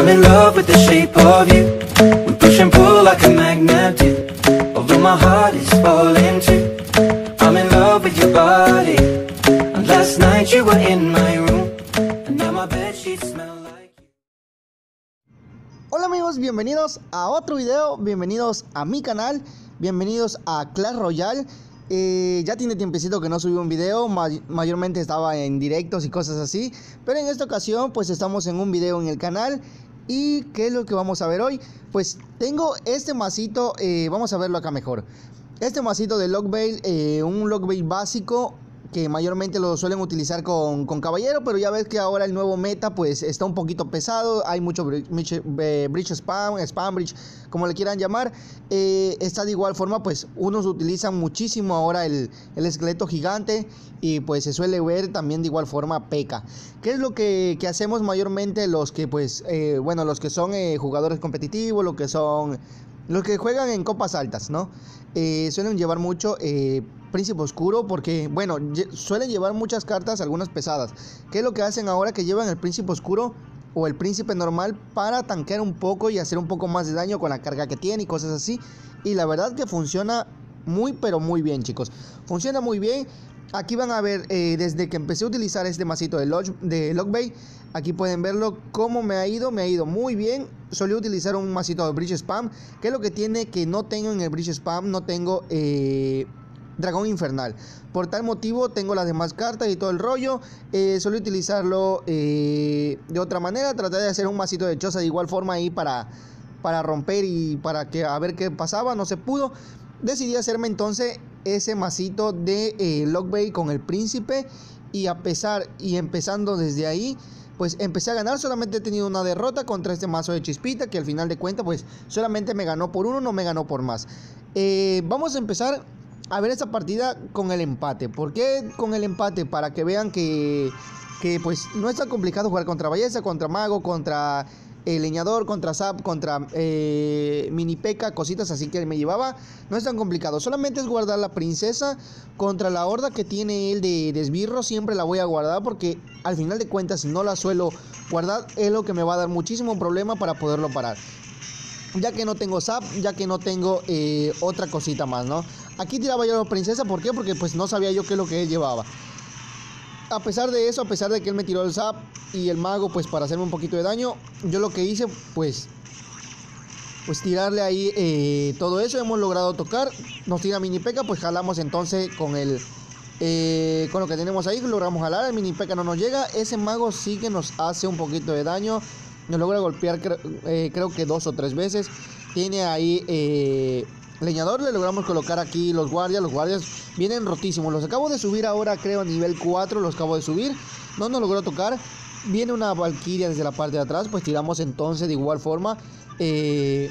I'm in love with the shape of you. We push and pull like a magnet. Although my heart is. I'm in love with your body. And last night you were in my room. And now. Hola amigos, bienvenidos a otro video, bienvenidos a mi canal, bienvenidos a Clash Royale. Eh, ya tiene tiempecito que no subí un video, may- mayormente estaba en directos y cosas así, pero en esta ocasión pues estamos en un video en el canal y ¿qué es lo que vamos a ver hoy? Pues tengo este masito, eh, vamos a verlo acá mejor. Este masito de Lockbait, eh, un Lockbait básico que mayormente lo suelen utilizar con, con caballero, pero ya ves que ahora el nuevo meta pues está un poquito pesado, hay mucho eh, bridge spam, spam bridge, como le quieran llamar, Eh, está de igual forma pues unos utilizan muchísimo ahora el, el esqueleto gigante y pues se suele ver también de igual forma peca. ¿Qué es lo que, que hacemos mayormente los que pues, eh, bueno, los que son jugadores competitivos, los que son los que juegan en copas altas, ¿no? Suelen llevar mucho Príncipe Oscuro porque, bueno, suelen llevar muchas cartas, algunas pesadas. ¿Qué es lo que hacen ahora que llevan el Príncipe Oscuro o el Príncipe normal para tanquear un poco y hacer un poco más de daño con la carga que tiene y cosas así? Y la verdad que funciona muy, pero muy bien, chicos. Funciona muy bien. Aquí van a ver, eh, desde que empecé a utilizar este masito de, Lodge, de Lockbait, aquí pueden verlo cómo me ha ido, me ha ido muy bien. Solía utilizar un masito de Bridge Spam, que es lo que tiene que no tengo en el Bridge Spam, no tengo eh, Dragón Infernal. Por tal motivo tengo las demás cartas y todo el rollo. Eh, solía utilizarlo eh, de otra manera, traté de hacer un masito de choza de igual forma ahí para, para romper y para que a ver qué pasaba, no se pudo. Decidí hacerme entonces ese masito de eh, Lockbait con el príncipe y a pesar y empezando desde ahí pues empecé a ganar, solamente he tenido una derrota contra este mazo de chispita que al final de cuentas pues solamente me ganó por uno, no me ganó por más. Eh, vamos a empezar a ver esta partida con el empate. ¿Por qué con el empate? Para que vean que, que pues no es tan complicado jugar contra belleza, contra mago, contra el leñador, contra Zap, contra eh, mini peca, cositas así que me llevaba. No es tan complicado. Solamente es guardar la princesa contra la horda que tiene él de, de. Siempre la voy a guardar porque al final de cuentas si no la suelo guardar es lo que me va a dar muchísimo problema para poderlo parar ya que no tengo zap, ya que no tengo eh, otra cosita más, ¿no? Aquí tiraba yo a la princesa, ¿por qué? Porque pues no sabía yo qué es lo que él llevaba. A pesar de eso, a pesar de que él me tiró el zap y el mago, pues para hacerme un poquito de daño, yo lo que hice, pues, pues tirarle ahí eh, todo eso, hemos logrado tocar, nos tira mini peca, pues jalamos entonces con el... eh, con lo que tenemos ahí, logramos jalar, el mini peca no nos llega, ese mago sí que nos hace un poquito de daño, nos logra golpear cre- eh, creo que dos o tres veces. Tiene ahí leñador, le logramos colocar aquí los guardias. Los guardias vienen rotísimos. Los acabo de subir ahora, creo, a nivel 4. Los acabo de subir. No nos logró tocar. Viene una valquiria desde la parte de atrás. Pues tiramos entonces de igual forma. eh,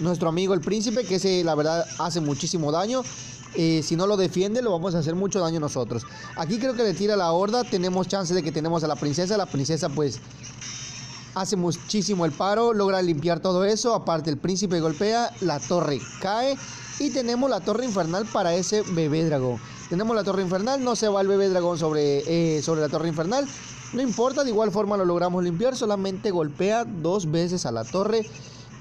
nuestro amigo el príncipe, que ese la verdad hace muchísimo daño. Eh, si no lo defiende, lo vamos a hacer mucho daño nosotros. Aquí creo que le tira la horda. Tenemos chance de que tenemos a la princesa. La princesa, pues, hace muchísimo el paro, logra limpiar todo eso, aparte el príncipe golpea, la torre cae y tenemos la torre infernal para ese bebé dragón. Tenemos la torre infernal, no se va el bebé dragón sobre, eh, sobre la torre infernal, no importa, de igual forma lo logramos limpiar, solamente golpea dos veces a la torre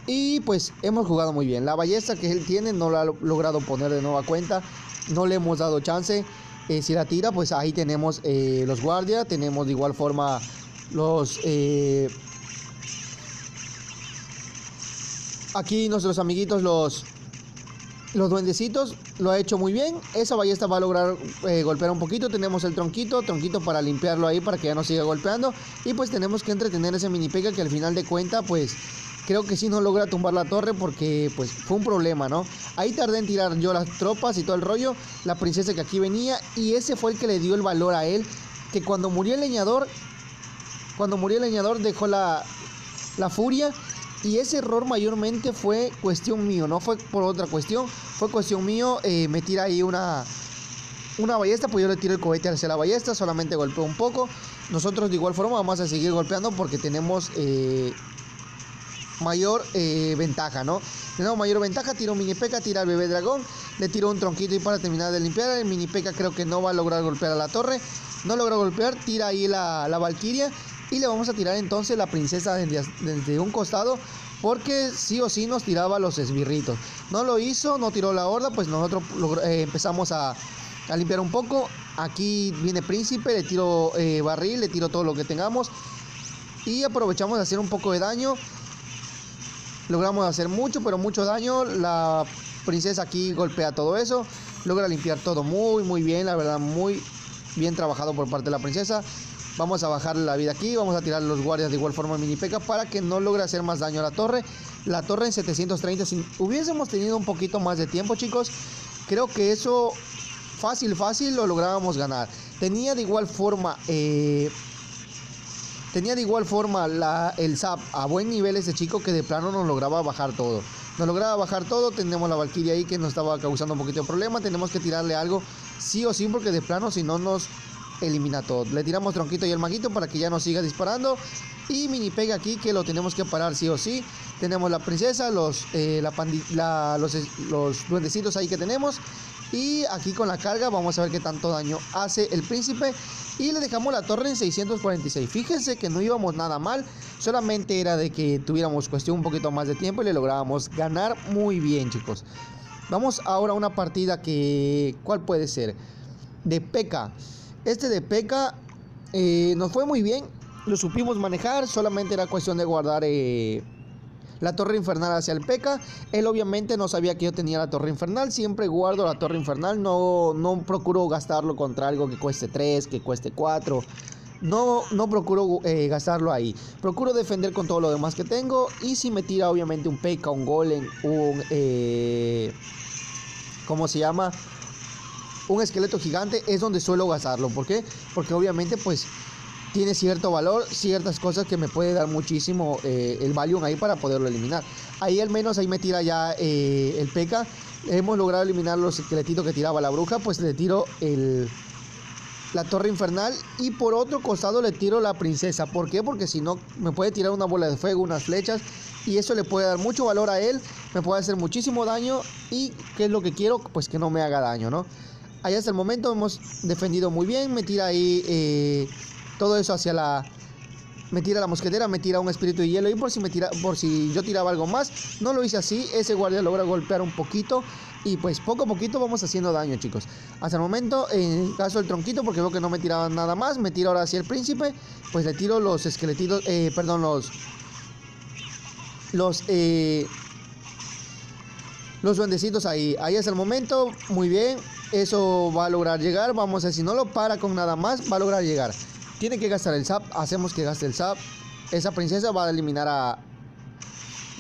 y pues hemos jugado muy bien. La ballesta que él tiene no la ha logrado poner de nueva cuenta, no le hemos dado chance. Eh, si la tira, pues ahí tenemos eh, los guardias, tenemos de igual forma los... Aquí nuestros amiguitos los los duendecitos lo ha hecho muy bien. Esa ballesta va a lograr eh, golpear un poquito. Tenemos el tronquito, tronquito para limpiarlo ahí para que ya no siga golpeando. Y pues tenemos que entretener ese mini pega que al final de cuenta pues creo que sí no logra tumbar la torre porque pues fue un problema, ¿no? Ahí tardé en tirar yo las tropas y todo el rollo. La princesa que aquí venía y ese fue el que le dio el valor a él. Que cuando murió el leñador, cuando murió el leñador dejó la, la furia y ese error mayormente fue cuestión mío, no fue por otra cuestión, fue cuestión mío, eh, me tira ahí una, una ballesta, pues yo le tiro el cohete hacia la ballesta, solamente golpeo un poco. Nosotros de igual forma vamos a seguir golpeando porque tenemos eh, mayor eh, ventaja, ¿no? Tenemos mayor ventaja, tiro mini peca, tira al bebé dragón, le tiro un tronquito y para terminar de limpiar, el mini peca creo que no va a lograr golpear a la torre, no logra golpear, tira ahí la, la valquiria y le vamos a tirar entonces la princesa desde, un costado porque sí o sí nos tiraba los esbirritos. No lo hizo, no tiró la horda, pues nosotros eh, empezamos a, limpiar un poco. Aquí viene príncipe, le tiro eh, barril, le tiro todo lo que tengamos y aprovechamos de hacer un poco de daño. Logramos hacer mucho, pero mucho daño. La princesa aquí golpea todo eso, logra limpiar todo muy muy bien, la verdad muy bien trabajado por parte de la princesa. Vamos a bajar la vida aquí, vamos a tirar los guardias de igual forma mini peca para que no logre hacer más daño a la torre. La torre en 730, si hubiésemos tenido un poquito más de tiempo chicos, creo que eso fácil, fácil lo lográbamos ganar. Tenía de igual forma... Eh, tenía de igual forma el zap a buen nivel ese chico que de plano nos lograba bajar todo. Nos lograba bajar todo, tenemos la Valkyria ahí que nos estaba causando un poquito de problema, tenemos que tirarle algo sí o sí porque de plano si no nos elimina todo. Le tiramos tronquito y el maguito para que ya no siga disparando. Y mini pega aquí que lo tenemos que parar sí o sí. Tenemos la princesa, los, eh, la los, los duendecitos ahí que tenemos. Y aquí con la carga vamos a ver qué tanto daño hace el príncipe. Y le dejamos la torre en 646. Fíjense que no íbamos nada mal. Solamente era de que tuviéramos cuestión un poquito más de tiempo y le lográbamos ganar muy bien chicos. Vamos ahora a una partida que... ¿Cuál puede ser? De P.E.K.K.A. Este de P.E.K.K.A. Eh, nos fue muy bien. Lo supimos manejar. Solamente era cuestión de guardar... Eh, la torre infernal hacia el P.E.K.K.A. Él obviamente no sabía que yo tenía la torre infernal. Siempre guardo la torre infernal. No, no procuro gastarlo contra algo que cueste 3, que cueste 4. No, no procuro eh, gastarlo ahí. Procuro defender con todo lo demás que tengo. Y si me tira obviamente un P.E.K.K.A, un Golem, un... Eh, ¿Cómo se llama? Un esqueleto gigante es donde suelo gastarlo. ¿Por qué? Porque obviamente pues tiene cierto valor, ciertas cosas que me puede dar muchísimo eh, el Valium ahí para poderlo eliminar. Ahí al menos ahí me tira ya eh, el P.E.K.K.A. Hemos logrado eliminar los esqueletitos que tiraba la bruja, pues le tiro el, la torre infernal y por otro costado le tiro la princesa. ¿Por qué? Porque si no me puede tirar una bola de fuego, unas flechas y eso le puede dar mucho valor a él, me puede hacer muchísimo daño y ¿qué es lo que quiero? Pues que no me haga daño, ¿no? Ahí hasta el momento hemos defendido muy bien, me tira ahí... Eh, todo eso hacia la me tira la mosquetera, me tira un espíritu de hielo y por si me tira, por si yo tiraba algo más, no lo hice así, ese guardia logra golpear un poquito y pues poco a poquito vamos haciendo daño, chicos. Hasta el momento, en caso del tronquito, porque veo que no me tiraban nada más, me tiro ahora hacia el príncipe, pues le tiro los esqueletitos, eh, perdón, los los eh, los duendecitos ahí. Ahí es el momento, muy bien. Eso va a lograr llegar. Vamos a si no lo para con nada más, va a lograr llegar. Tiene que gastar el zap. Hacemos que gaste el zap. Esa princesa va a eliminar a.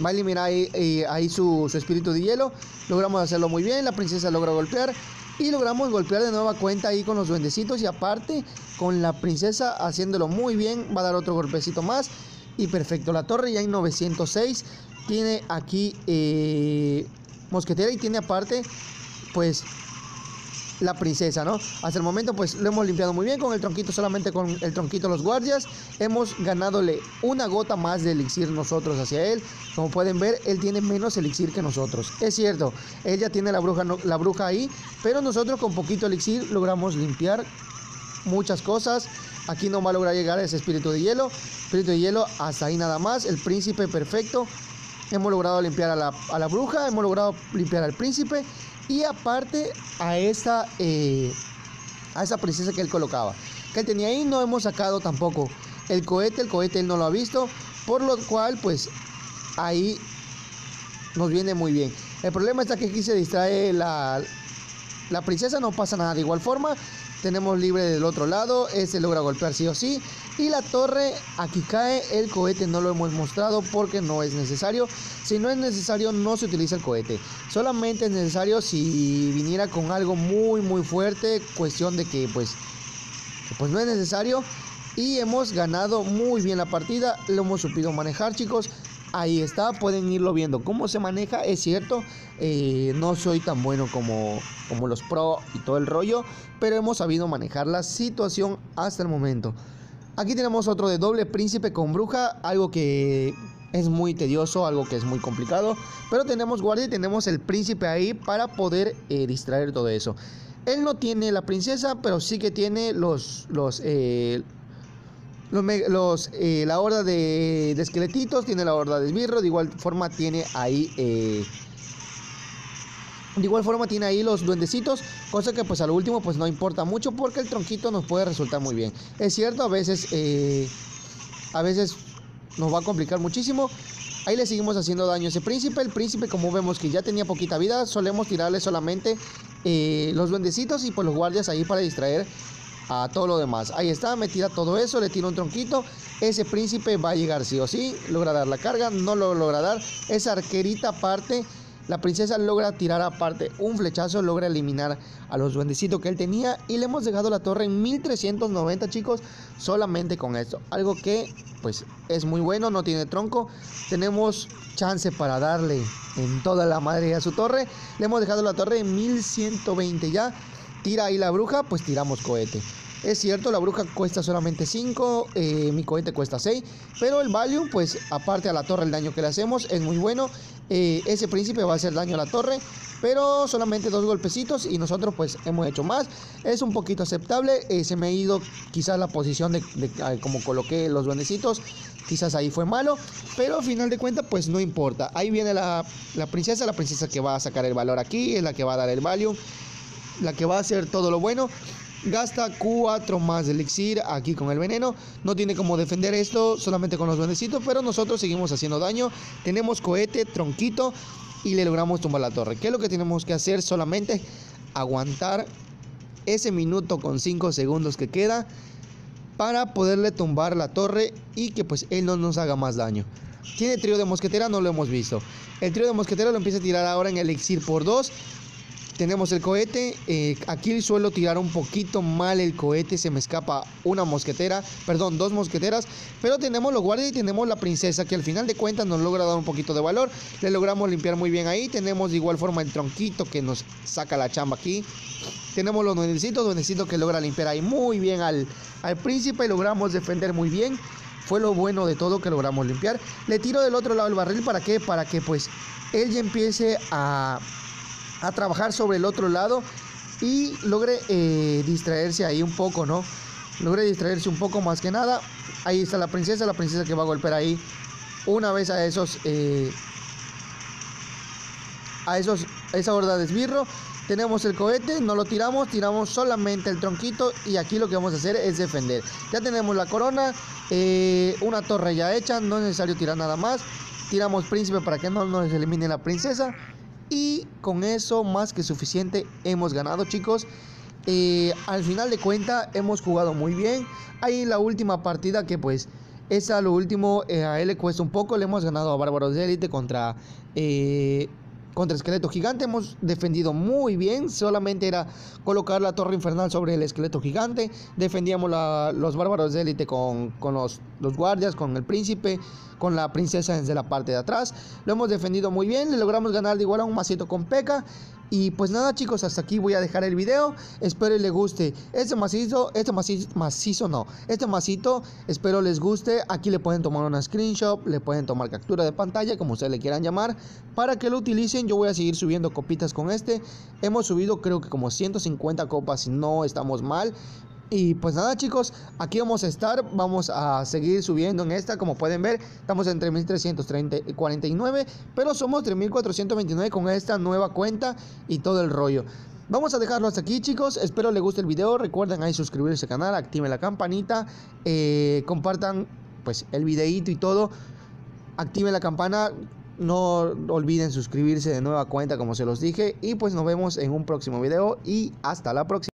Va a eliminar ahí, su, espíritu de hielo. Logramos hacerlo muy bien. La princesa logra golpear. Y logramos golpear de nueva cuenta ahí con los duendecitos. Y aparte, con la princesa haciéndolo muy bien. Va a dar otro golpecito más. Y perfecto. La torre ya en 906. Tiene aquí eh, mosquetera. Y tiene aparte, pues la princesa, ¿no? Hasta el momento pues lo hemos limpiado muy bien con el tronquito, solamente con el tronquito los guardias. Hemos ganadole una gota más de elixir nosotros hacia él. Como pueden ver, él tiene menos elixir que nosotros. Es cierto, él ya tiene la bruja, la bruja ahí, pero nosotros con poquito elixir logramos limpiar muchas cosas. Aquí no va a lograr llegar ese espíritu de hielo. Espíritu de hielo, hasta ahí nada más. El príncipe perfecto. Hemos logrado limpiar a la bruja, hemos logrado limpiar al príncipe y aparte a esa, eh, a esa princesa que él colocaba. Que él tenía ahí, no hemos sacado tampoco el cohete, el cohete él no lo ha visto, por lo cual pues ahí nos viene muy bien. El problema está que aquí se distrae la, la princesa, no pasa nada de igual forma. Tenemos libre del otro lado, ese logra golpear sí o sí. Y la torre aquí cae, el cohete no lo hemos mostrado porque no es necesario. Si no es necesario no se utiliza el cohete. Solamente es necesario si viniera con algo muy muy fuerte. Cuestión de que pues, pues no es necesario. Y hemos ganado muy bien la partida. Lo hemos supido manejar chicos. Ahí está, pueden irlo viendo cómo se maneja, es cierto, eh, no soy tan bueno como, como los pro y todo el rollo, pero hemos sabido manejar la situación hasta el momento. Aquí tenemos otro de doble príncipe con bruja, algo que es muy tedioso, algo que es muy complicado. Pero tenemos guardia y tenemos el príncipe ahí para poder eh, distraer todo eso. Él no tiene la princesa, pero sí que tiene los, los, eh, los, eh, la horda de, esqueletitos, tiene la horda de esbirro, de igual forma tiene ahí... Eh, de igual forma tiene ahí los duendecitos, cosa que pues a lo último pues no importa mucho porque el tronquito nos puede resultar muy bien. Es cierto, a veces, eh, a veces nos va a complicar muchísimo. Ahí le seguimos haciendo daño a ese príncipe. El príncipe como vemos que ya tenía poquita vida, solemos tirarle solamente los duendecitos y pues los guardias ahí para distraer a todo lo demás. Ahí está, me tira todo eso, le tiro un tronquito. Ese príncipe va a llegar sí o sí. Logra dar la carga, no lo logra dar. Esa arquerita aparte. La princesa logra tirar aparte un flechazo, logra eliminar a los duendecitos que él tenía y le hemos dejado la torre en 1390 chicos solamente con esto. Algo que pues es muy bueno, no tiene tronco. Tenemos chance para darle en toda la madre a su torre. Le hemos dejado la torre en 1120 ya. Tira ahí la bruja, pues tiramos cohete. Es cierto, la bruja cuesta solamente 5, eh, mi cohete cuesta 6, pero el Valium, pues aparte a la torre el daño que le hacemos es muy bueno. Eh, ese príncipe va a hacer daño a la torre, pero solamente dos golpecitos y nosotros pues hemos hecho más. Es un poquito aceptable, eh, se me ha ido quizás la posición de, como coloqué los duendecitos, quizás ahí fue malo, pero al final de cuentas pues no importa. Ahí viene la, la princesa, la princesa que va a sacar el valor aquí, es la que va a dar el Valium, la que va a hacer todo lo bueno. Gasta 4 más de elixir aquí con el veneno. No tiene como defender esto solamente con los duendecitos, pero nosotros seguimos haciendo daño. Tenemos cohete, tronquito y le logramos tumbar la torre. ¿Qué es lo que tenemos que hacer? Solamente aguantar ese minuto con 5 segundos que queda para poderle tumbar la torre y que pues él no nos haga más daño. Tiene trío de mosquetera, no lo hemos visto. El trío de mosquetera lo empieza a tirar ahora en elixir por 2 tenemos el cohete. Eh, aquí suelo tirar un poquito mal el cohete. Se me escapa una mosquetera. Perdón, dos mosqueteras. Pero tenemos los guardias y tenemos la princesa. Que al final de cuentas nos logra dar un poquito de valor. Le logramos limpiar muy bien ahí. Tenemos de igual forma el tronquito que nos saca la chamba aquí. Tenemos los duendecitos. Duendecitos que logra limpiar ahí muy bien al, al príncipe. Logramos defender muy bien fue lo bueno de todo que logramos limpiar. Le tiro del otro lado el barril, ¿para qué? Para que pues él ya empiece a, a trabajar sobre el otro lado y logre eh, distraerse ahí un poco, ¿no? Logre distraerse un poco más que nada. Ahí está la princesa, la princesa que va a golpear ahí una vez a esos eh, a esos esa horda de esbirro. Tenemos el cohete, no lo tiramos, tiramos solamente el tronquito y aquí lo que vamos a hacer es defender. Ya tenemos la corona, eh, una torre ya hecha, no es necesario tirar nada más. Tiramos príncipe para que no nos elimine la princesa. Y con eso más que suficiente hemos ganado chicos. Eh, al final de cuenta hemos jugado muy bien. Ahí la última partida que pues esa lo último eh, a él le cuesta un poco. Le hemos ganado a Bárbaros de Elite contra eh, contra esqueleto gigante hemos defendido muy bien. Solamente era colocar la torre infernal sobre el esqueleto gigante. Defendíamos los bárbaros de élite con, los, los, guardias, con el príncipe, con la princesa desde la parte de atrás. Lo hemos defendido muy bien. Le logramos ganar de igual a un masito con P.E.K.K.A. Y pues nada chicos, hasta aquí voy a dejar el video. Espero les guste este macizo, este macizo, macizo no, este masito, espero les guste. Aquí le pueden tomar una screenshot, le pueden tomar captura de pantalla, como ustedes le quieran llamar, para que lo utilicen. Yo voy a seguir subiendo copitas con este. Hemos subido creo que como 150 copas, si no estamos mal. Y pues nada chicos, aquí vamos a estar, vamos a seguir subiendo en esta, como pueden ver, estamos en 3.349, pero somos 3.429 con esta nueva cuenta y todo el rollo. Vamos a dejarlo hasta aquí chicos, espero les guste el video, recuerden ahí suscribirse al canal, activen la campanita, eh, compartan pues el videito y todo, activen la campana, no olviden suscribirse de nueva cuenta como se los dije. Y pues nos vemos en un próximo video y hasta la próxima.